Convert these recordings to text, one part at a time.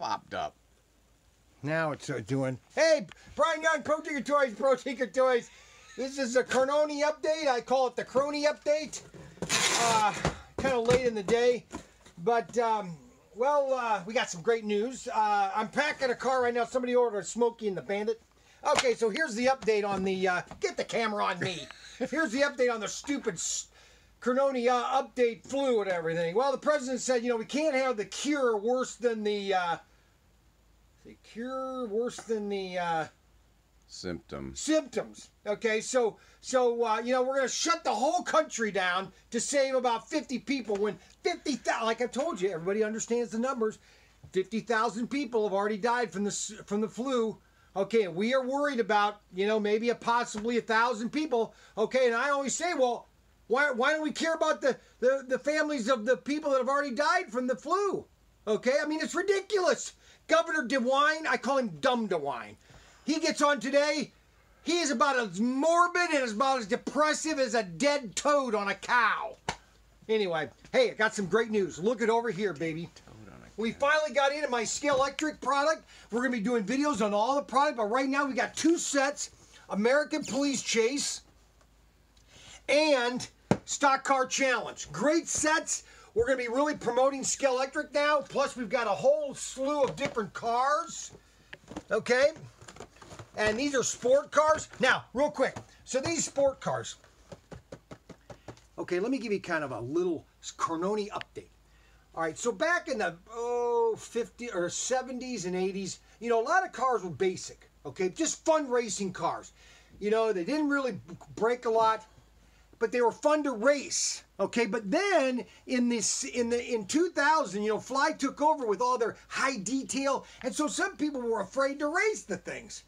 popped up. Now it's uh, doing. Hey, Brian Young, Pro Tinker Toys, Pro Tinker Toys. This is a Carnoni update. I call it the Crony update. Uh, kind of late in the day, but um, well, uh, we got some great news. Uh, I'm packing a car right now. Somebody ordered Smokey and the Bandit. Okay, so here's the update on the. Uh, get the camera on me. Here's the update on the stupid. Carnoni uh, update flu and everything. Well, the president said, you know, we can't have the cure worse than the uh, the cure worse than the uh, Symptoms. symptoms. Okay, so so uh, you know we're gonna shut the whole country down to save about 50 people. When 50,000, like I told you, everybody understands the numbers. 50,000 people have already died from the from the flu. Okay, and we are worried about you know maybe a possibly a thousand people. Okay, and I always say, well, why why don't we care about the the, the families of the people that have already died from the flu? Okay, I mean it's ridiculous. Governor DeWine, I call him Dumb DeWine. He gets on today. He is about as morbid and about as depressive as a dead toad on a cow. Anyway, hey, I got some great news. Look it over here, baby. We finally got into my Scalextric product. We're going to be doing videos on all the product, but right now we got two sets American Police Chase and Stock Car Challenge. Great sets. We're going to be really promoting Scalextric now. Plus, we've got a whole slew of different cars. Okay? And these are sport cars. Now, real quick. So these sport cars. Okay, let me give you kind of a little Carnoni update. All right, so back in the oh 50 or 70s and 80s, you know, a lot of cars were basic, okay? Just fun racing cars. You know, they didn't really break a lot, but they were fun to race, okay? But then in this in the in 2000, you know, Fly took over with all their high detail, and so some people were afraid to race the things.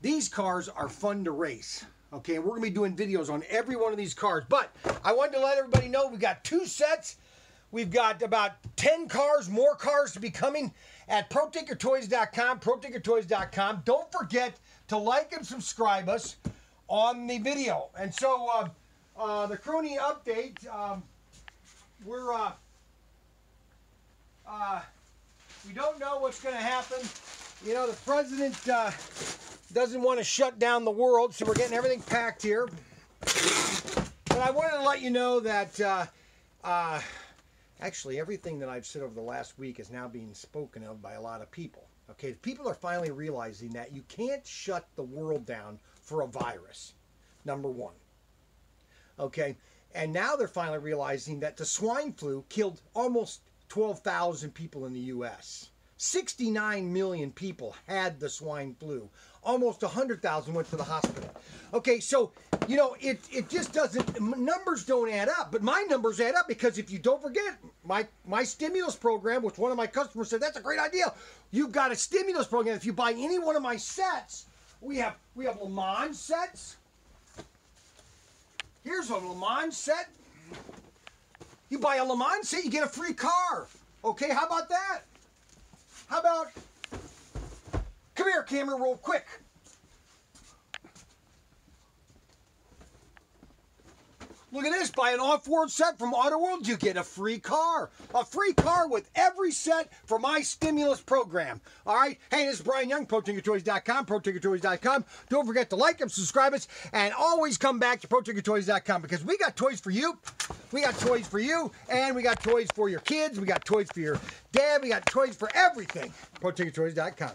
These cars are fun to race. Okay, and we're gonna be doing videos on every one of these cars. But I wanted to let everybody know we got two sets. We've got about 10 cars, more cars to be coming at ProTinkerToys.com, ProTinkerToys.com. Don't forget to like and subscribe us on the video. And so, uh, uh, the Crony update, um, we're, uh, uh, we don't know what's going to happen. You know, the president uh, doesn't want to shut down the world, so we're getting everything packed here. But I wanted to let you know that uh, uh, actually everything that I've said over the last week is now being spoken of by a lot of people. Okay, people are finally realizing that you can't shut the world down for a virus. Number one. Okay, and now they're finally realizing that the swine flu killed almost 12,000 people in the U.S. 69 million people had the swine flu. Almost 100,000 went to the hospital. Okay, so, you know, it, it just doesn't, numbers don't add up, but my numbers add up because if you don't forget, my, my stimulus program, which one of my customers said, that's a great idea. You've got a stimulus program. If you buy any one of my sets, we have, we have Le Mans sets. Here's a Le Mans set. You buy a Le Mans set, you get a free car. Okay, how about that? How about come here, camera, real quick. Look at this. Buy an off-world set from Auto World, you get a free car. A free car with every set for my stimulus program. All right? Hey, this is Brian Young, ProTinkerToys.com, ProTinkerToys.com. Don't forget to like and subscribe us, and always come back to ProTinkerToys.com because we got toys for you. We got toys for you, and we got toys for your kids. We got toys for your dad. We got toys for everything. ProTinkerToys.com.